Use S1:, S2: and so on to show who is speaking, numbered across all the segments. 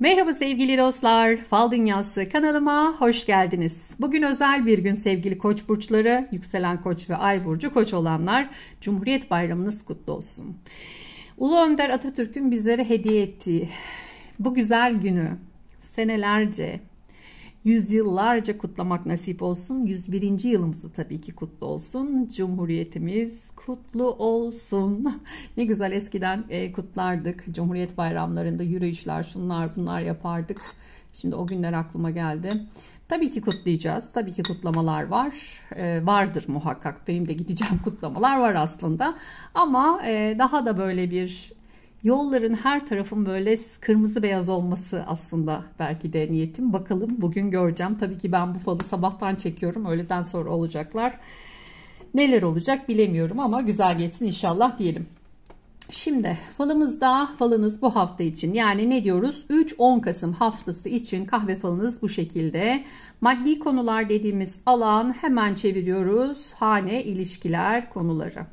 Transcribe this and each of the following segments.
S1: Merhaba sevgili dostlar, Fal Dünyası kanalıma hoş geldiniz. Bugün özel bir gün sevgili koç burçları, yükselen koç ve ay burcu koç olanlar. Cumhuriyet Bayramınız kutlu olsun. Ulu Önder Atatürk'ün bizlere hediye ettiği bu güzel günü senelerce yüzyıllarca kutlamak nasip olsun. 101. yılımızı tabii ki kutlu olsun. Cumhuriyetimiz kutlu olsun. ne güzel eskiden e, kutlardık. Cumhuriyet bayramlarında yürüyüşler, şunlar bunlar yapardık. Şimdi o günler aklıma geldi. Tabii ki kutlayacağız. Tabii ki kutlamalar var. E, vardır muhakkak. Benim de gideceğim kutlamalar var aslında. Ama e, daha da böyle bir Yolların her tarafın böyle kırmızı beyaz olması aslında belki de niyetim. Bakalım bugün göreceğim. Tabii ki ben bu falı sabahtan çekiyorum. Öğleden sonra olacaklar. Neler olacak bilemiyorum ama güzel geçsin inşallah diyelim. Şimdi falımızda falınız bu hafta için yani ne diyoruz 3-10 Kasım haftası için kahve falınız bu şekilde. Maddi konular dediğimiz alan hemen çeviriyoruz hane ilişkiler konuları.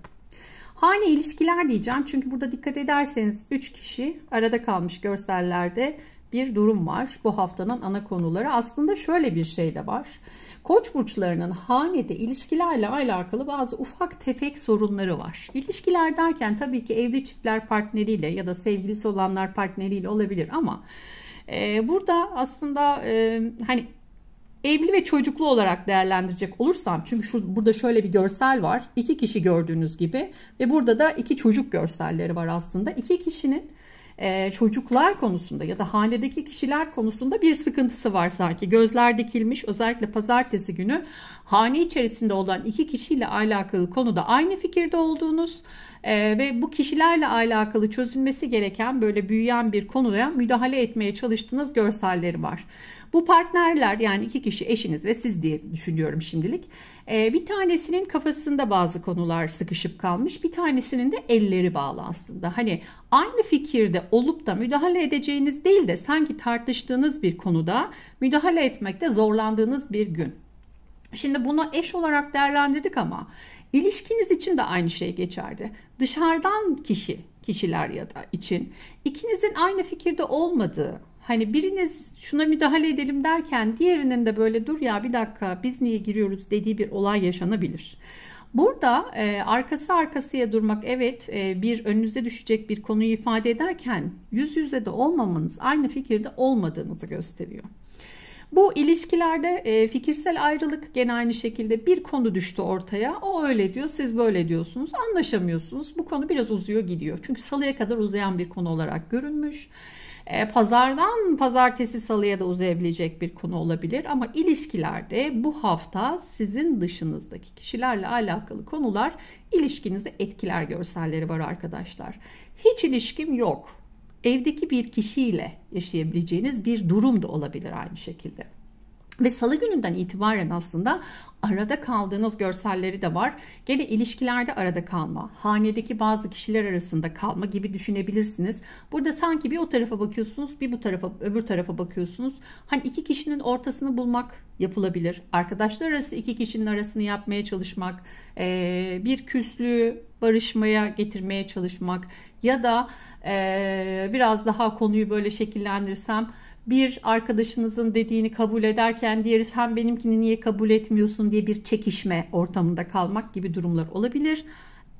S1: Hane ilişkiler diyeceğim çünkü burada dikkat ederseniz 3 kişi arada kalmış görsellerde bir durum var. Bu haftanın ana konuları aslında şöyle bir şey de var. Koç burçlarının hanede ilişkilerle alakalı bazı ufak tefek sorunları var. İlişkiler derken tabii ki evli çiftler partneriyle ya da sevgilisi olanlar partneriyle olabilir ama e, burada aslında e, hani evli ve çocuklu olarak değerlendirecek olursam çünkü şu burada şöyle bir görsel var. iki kişi gördüğünüz gibi ve burada da iki çocuk görselleri var aslında. İki kişinin e, çocuklar konusunda ya da hanedeki kişiler konusunda bir sıkıntısı var sanki. Gözler dikilmiş özellikle pazartesi günü hane içerisinde olan iki kişiyle alakalı konuda aynı fikirde olduğunuz e, ve bu kişilerle alakalı çözülmesi gereken böyle büyüyen bir konuya müdahale etmeye çalıştığınız görselleri var. Bu partnerler yani iki kişi eşiniz ve siz diye düşünüyorum şimdilik. Ee, bir tanesinin kafasında bazı konular sıkışıp kalmış. Bir tanesinin de elleri bağlı aslında. Hani aynı fikirde olup da müdahale edeceğiniz değil de sanki tartıştığınız bir konuda müdahale etmekte zorlandığınız bir gün. Şimdi bunu eş olarak değerlendirdik ama ilişkiniz için de aynı şey geçerli. Dışarıdan kişi, kişiler ya da için ikinizin aynı fikirde olmadığı, Hani biriniz şuna müdahale edelim derken diğerinin de böyle dur ya bir dakika biz niye giriyoruz dediği bir olay yaşanabilir. Burada e, arkası arkasıya durmak evet e, bir önünüze düşecek bir konuyu ifade ederken yüz yüze de olmamanız aynı fikirde olmadığınızı gösteriyor. Bu ilişkilerde e, fikirsel ayrılık gene aynı şekilde bir konu düştü ortaya. O öyle diyor, siz böyle diyorsunuz. Anlaşamıyorsunuz. Bu konu biraz uzuyor gidiyor. Çünkü salıya kadar uzayan bir konu olarak görünmüş. E, pazardan pazartesi salıya da uzayabilecek bir konu olabilir ama ilişkilerde bu hafta sizin dışınızdaki kişilerle alakalı konular ilişkinizde etkiler görselleri var arkadaşlar. Hiç ilişkim yok. Evdeki bir kişiyle yaşayabileceğiniz bir durum da olabilir aynı şekilde. Ve salı gününden itibaren aslında arada kaldığınız görselleri de var. Gene ilişkilerde arada kalma, hanedeki bazı kişiler arasında kalma gibi düşünebilirsiniz. Burada sanki bir o tarafa bakıyorsunuz, bir bu tarafa, öbür tarafa bakıyorsunuz. Hani iki kişinin ortasını bulmak yapılabilir. Arkadaşlar arası iki kişinin arasını yapmaya çalışmak, bir küslüğü barışmaya getirmeye çalışmak ya da biraz daha konuyu böyle şekillendirirsem bir arkadaşınızın dediğini kabul ederken diğeri sen benimkini niye kabul etmiyorsun diye bir çekişme ortamında kalmak gibi durumlar olabilir.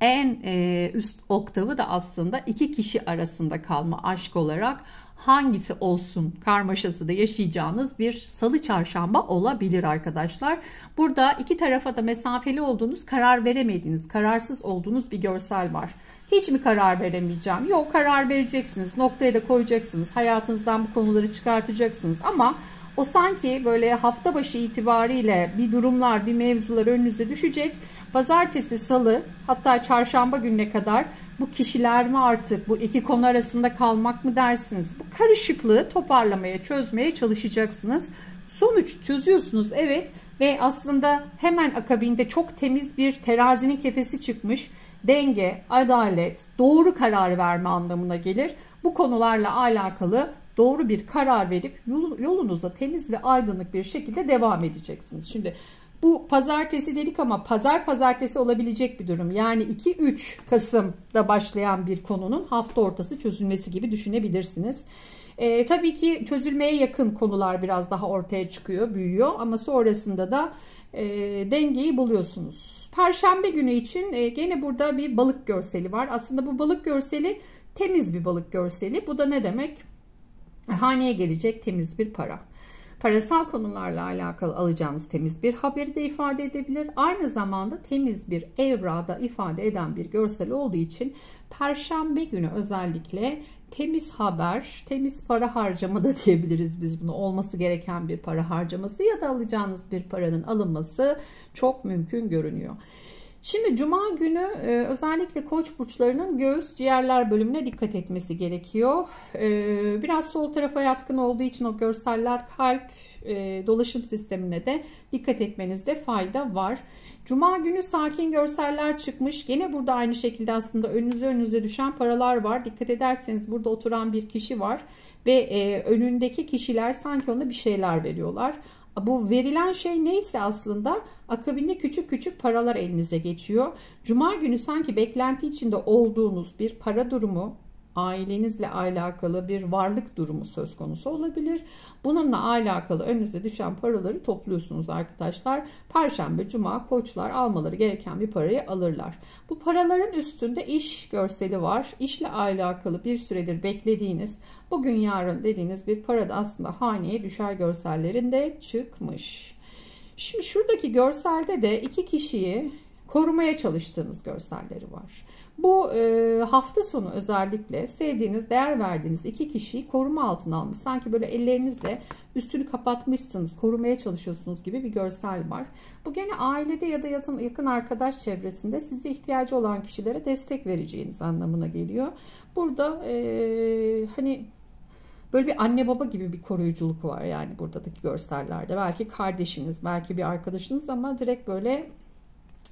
S1: En e, üst oktavı da aslında iki kişi arasında kalma aşk olarak hangisi olsun karmaşası da yaşayacağınız bir salı çarşamba olabilir arkadaşlar. Burada iki tarafa da mesafeli olduğunuz, karar veremediğiniz, kararsız olduğunuz bir görsel var. Hiç mi karar veremeyeceğim? Yok karar vereceksiniz. Noktaya da koyacaksınız. Hayatınızdan bu konuları çıkartacaksınız. Ama o sanki böyle hafta başı itibariyle bir durumlar, bir mevzular önünüze düşecek. Pazartesi, salı hatta çarşamba gününe kadar bu kişiler mi artık bu iki konu arasında kalmak mı dersiniz? Bu karışıklığı toparlamaya, çözmeye çalışacaksınız. Sonuç çözüyorsunuz evet ve aslında hemen akabinde çok temiz bir terazinin kefesi çıkmış. Denge, adalet, doğru karar verme anlamına gelir. Bu konularla alakalı doğru bir karar verip yolunuza temiz ve aydınlık bir şekilde devam edeceksiniz. Şimdi bu pazartesi dedik ama pazar pazartesi olabilecek bir durum. Yani 2-3 Kasım'da başlayan bir konunun hafta ortası çözülmesi gibi düşünebilirsiniz. E, tabii ki çözülmeye yakın konular biraz daha ortaya çıkıyor, büyüyor ama sonrasında da e, dengeyi buluyorsunuz. Perşembe günü için e, gene burada bir balık görseli var. Aslında bu balık görseli temiz bir balık görseli. Bu da ne demek? Haneye gelecek temiz bir para. Parasal konularla alakalı alacağınız temiz bir haberi de ifade edebilir. Aynı zamanda temiz bir evrada ifade eden bir görsel olduğu için Perşembe günü özellikle temiz haber, temiz para harcama da diyebiliriz biz bunu. Olması gereken bir para harcaması ya da alacağınız bir paranın alınması çok mümkün görünüyor. Şimdi cuma günü e, özellikle koç burçlarının göğüs ciğerler bölümüne dikkat etmesi gerekiyor. E, biraz sol tarafa yatkın olduğu için o görseller kalp e, dolaşım sistemine de dikkat etmenizde fayda var. Cuma günü sakin görseller çıkmış. Gene burada aynı şekilde aslında önünüze önünüze düşen paralar var. Dikkat ederseniz burada oturan bir kişi var ve önündeki kişiler sanki ona bir şeyler veriyorlar bu verilen şey neyse aslında akabinde küçük küçük paralar elinize geçiyor. Cuma günü sanki beklenti içinde olduğunuz bir para durumu ailenizle alakalı bir varlık durumu söz konusu olabilir. Bununla alakalı önünüze düşen paraları topluyorsunuz arkadaşlar. Perşembe, cuma koçlar almaları gereken bir parayı alırlar. Bu paraların üstünde iş görseli var. İşle alakalı bir süredir beklediğiniz, bugün yarın dediğiniz bir para da aslında haneye düşer görsellerinde çıkmış. Şimdi şuradaki görselde de iki kişiyi korumaya çalıştığınız görselleri var. Bu e, hafta sonu özellikle sevdiğiniz, değer verdiğiniz iki kişiyi koruma altına almış. Sanki böyle ellerinizle üstünü kapatmışsınız, korumaya çalışıyorsunuz gibi bir görsel var. Bu gene ailede ya da yakın, arkadaş çevresinde size ihtiyacı olan kişilere destek vereceğiniz anlamına geliyor. Burada e, hani böyle bir anne baba gibi bir koruyuculuk var yani buradaki görsellerde. Belki kardeşiniz, belki bir arkadaşınız ama direkt böyle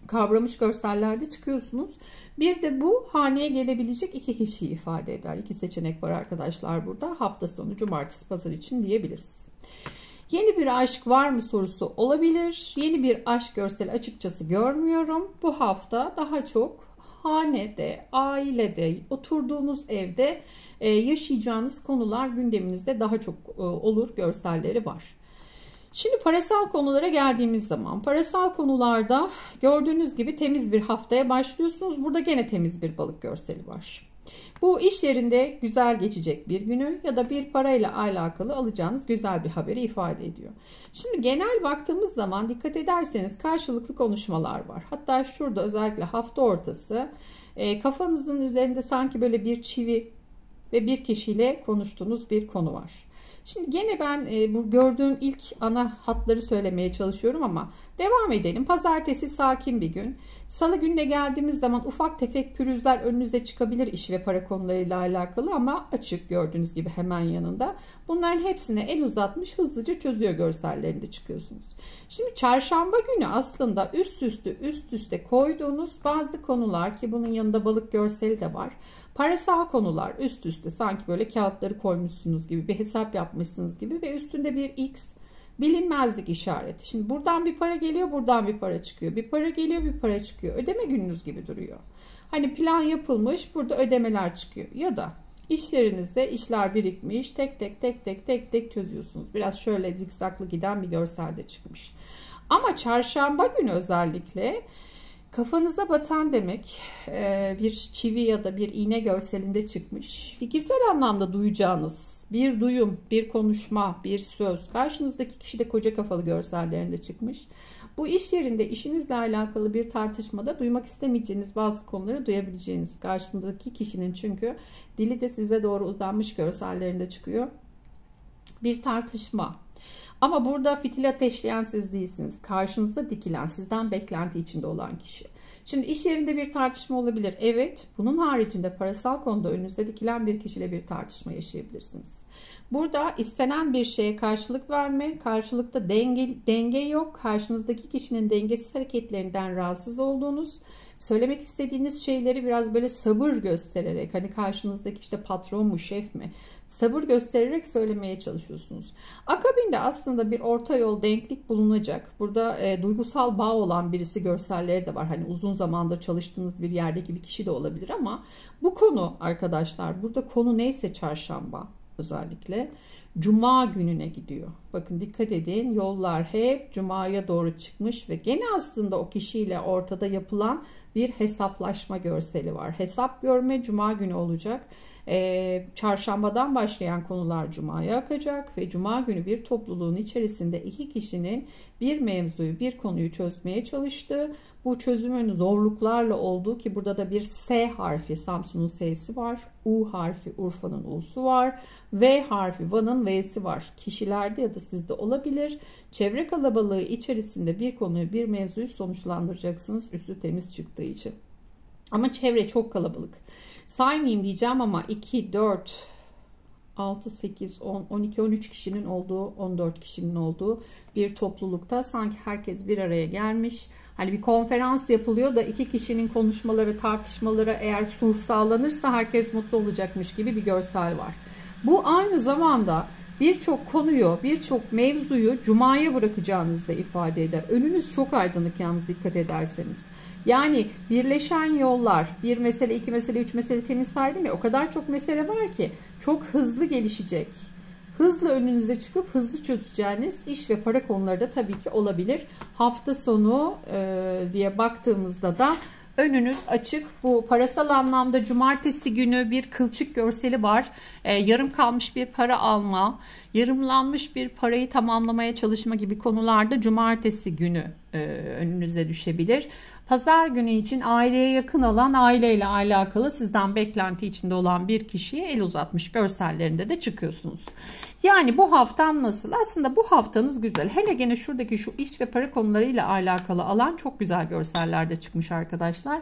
S1: kavramış görsellerde çıkıyorsunuz. Bir de bu haneye gelebilecek iki kişiyi ifade eder. İki seçenek var arkadaşlar burada. Hafta sonu cumartesi pazar için diyebiliriz. Yeni bir aşk var mı sorusu olabilir. Yeni bir aşk görseli açıkçası görmüyorum. Bu hafta daha çok hanede, ailede, oturduğunuz evde e, yaşayacağınız konular gündeminizde daha çok e, olur görselleri var. Şimdi parasal konulara geldiğimiz zaman parasal konularda gördüğünüz gibi temiz bir haftaya başlıyorsunuz. Burada gene temiz bir balık görseli var. Bu iş yerinde güzel geçecek bir günü ya da bir parayla alakalı alacağınız güzel bir haberi ifade ediyor. Şimdi genel baktığımız zaman dikkat ederseniz karşılıklı konuşmalar var. Hatta şurada özellikle hafta ortası e, kafanızın üzerinde sanki böyle bir çivi ve bir kişiyle konuştuğunuz bir konu var. Şimdi gene ben e, bu gördüğüm ilk ana hatları söylemeye çalışıyorum ama devam edelim. Pazartesi sakin bir gün. Salı gününe geldiğimiz zaman ufak tefek pürüzler önünüze çıkabilir iş ve para konularıyla alakalı ama açık gördüğünüz gibi hemen yanında. Bunların hepsine el uzatmış hızlıca çözüyor görsellerinde çıkıyorsunuz. Şimdi çarşamba günü aslında üst üste üst üste koyduğunuz bazı konular ki bunun yanında balık görseli de var. Parasal konular üst üste sanki böyle kağıtları koymuşsunuz gibi bir hesap yapmışsınız gibi ve üstünde bir X bilinmezlik işareti. Şimdi buradan bir para geliyor buradan bir para çıkıyor. Bir para geliyor bir para çıkıyor. Ödeme gününüz gibi duruyor. Hani plan yapılmış burada ödemeler çıkıyor. Ya da işlerinizde işler birikmiş tek tek tek tek tek tek çözüyorsunuz. Biraz şöyle zikzaklı giden bir görselde çıkmış. Ama çarşamba günü özellikle Kafanıza batan demek e, bir çivi ya da bir iğne görselinde çıkmış. Fikirsel anlamda duyacağınız bir duyum, bir konuşma, bir söz. Karşınızdaki kişi de koca kafalı görsellerinde çıkmış. Bu iş yerinde işinizle alakalı bir tartışmada duymak istemeyeceğiniz bazı konuları duyabileceğiniz. Karşındaki kişinin çünkü dili de size doğru uzanmış görsellerinde çıkıyor. Bir tartışma, ama burada fitil ateşleyen siz değilsiniz. Karşınızda dikilen, sizden beklenti içinde olan kişi. Şimdi iş yerinde bir tartışma olabilir. Evet, bunun haricinde parasal konuda önünüzde dikilen bir kişiyle bir tartışma yaşayabilirsiniz. Burada istenen bir şeye karşılık verme, karşılıkta denge, denge yok. Karşınızdaki kişinin dengesiz hareketlerinden rahatsız olduğunuz, söylemek istediğiniz şeyleri biraz böyle sabır göstererek, hani karşınızdaki işte patron mu, şef mi, sabır göstererek söylemeye çalışıyorsunuz. Akabinde aslında bir orta yol denklik bulunacak. Burada e, duygusal bağ olan birisi görselleri de var. Hani uzun zamandır çalıştığınız bir yerdeki bir kişi de olabilir ama bu konu arkadaşlar burada konu neyse çarşamba özellikle. Cuma gününe gidiyor. Bakın dikkat edin yollar hep Cuma'ya doğru çıkmış ve gene aslında o kişiyle ortada yapılan bir hesaplaşma görseli var. Hesap görme Cuma günü olacak. Ee, çarşambadan başlayan konular Cuma'ya akacak ve Cuma günü bir topluluğun içerisinde iki kişinin bir mevzuyu, bir konuyu çözmeye çalıştığı bu çözümün zorluklarla olduğu ki burada da bir S harfi Samsun'un S'si var. U harfi Urfa'nın U'su var. V harfi Van'ın V'si var. Kişilerde ya da sizde olabilir. Çevre kalabalığı içerisinde bir konuyu bir mevzuyu sonuçlandıracaksınız üstü temiz çıktığı için. Ama çevre çok kalabalık. Saymayayım diyeceğim ama 2, 4, 6, 8, 10, 12, 13 kişinin olduğu, 14 kişinin olduğu bir toplulukta sanki herkes bir araya gelmiş Hani bir konferans yapılıyor da iki kişinin konuşmaları, tartışmaları eğer sur sağlanırsa herkes mutlu olacakmış gibi bir görsel var. Bu aynı zamanda birçok konuyu, birçok mevzuyu cumaya bırakacağınızı da ifade eder. Önünüz çok aydınlık yalnız dikkat ederseniz. Yani birleşen yollar, bir mesele, iki mesele, üç mesele temiz saydım ya o kadar çok mesele var ki çok hızlı gelişecek hızlı önünüze çıkıp hızlı çözeceğiniz iş ve para konuları da tabii ki olabilir. Hafta sonu e, diye baktığımızda da önünüz açık. Bu parasal anlamda cumartesi günü bir kılçık görseli var. E, yarım kalmış bir para alma, yarımlanmış bir parayı tamamlamaya çalışma gibi konularda cumartesi günü e, önünüze düşebilir. Pazar günü için aileye yakın olan aileyle alakalı sizden beklenti içinde olan bir kişiye el uzatmış görsellerinde de çıkıyorsunuz. Yani bu haftam nasıl? Aslında bu haftanız güzel. Hele gene şuradaki şu iş ve para konularıyla alakalı alan çok güzel görsellerde çıkmış arkadaşlar.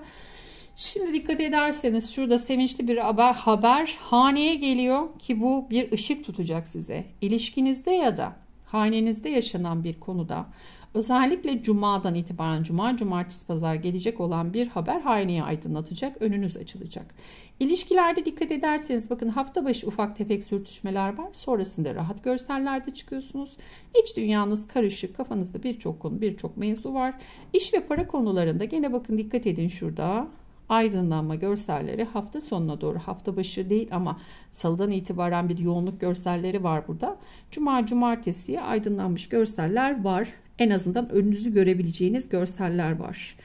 S1: Şimdi dikkat ederseniz şurada sevinçli bir haber, haber haneye geliyor ki bu bir ışık tutacak size. İlişkinizde ya da hanenizde yaşanan bir konuda Özellikle cumadan itibaren cuma, cumartesi, pazar gelecek olan bir haber haneyi aydınlatacak, önünüz açılacak. İlişkilerde dikkat ederseniz bakın hafta başı ufak tefek sürtüşmeler var. Sonrasında rahat görsellerde çıkıyorsunuz. İç dünyanız karışık, kafanızda birçok konu, birçok mevzu var. İş ve para konularında gene bakın dikkat edin şurada aydınlanma görselleri hafta sonuna doğru hafta başı değil ama salıdan itibaren bir yoğunluk görselleri var burada. Cuma cumartesiye aydınlanmış görseller var en azından önünüzü görebileceğiniz görseller var.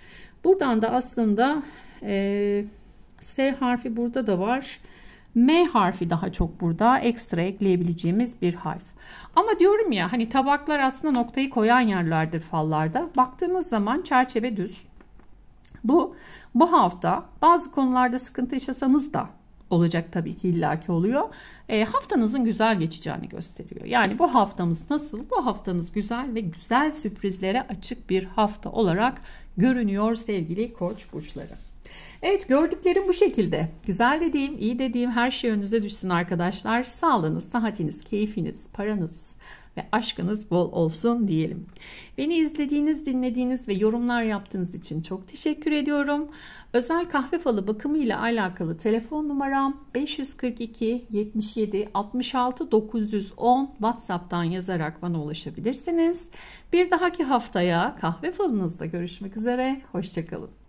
S1: Buradan da aslında e, S harfi burada da var. M harfi daha çok burada ekstra ekleyebileceğimiz bir harf. Ama diyorum ya hani tabaklar aslında noktayı koyan yerlerdir fallarda. Baktığınız zaman çerçeve düz. Bu bu hafta bazı konularda sıkıntı yaşasanız da olacak tabii ki illaki oluyor. E, haftanızın güzel geçeceğini gösteriyor. Yani bu haftamız nasıl? Bu haftanız güzel ve güzel sürprizlere açık bir hafta olarak görünüyor sevgili koç burçları. Evet gördüklerim bu şekilde. Güzel dediğim, iyi dediğim her şey önünüze düşsün arkadaşlar. Sağlığınız, sıhhatiniz, keyfiniz, paranız, ve aşkınız bol olsun diyelim. Beni izlediğiniz, dinlediğiniz ve yorumlar yaptığınız için çok teşekkür ediyorum. Özel kahve falı bakımı ile alakalı telefon numaram 542 77 66 910 WhatsApp'tan yazarak bana ulaşabilirsiniz. Bir dahaki haftaya kahve falınızda görüşmek üzere. Hoşçakalın.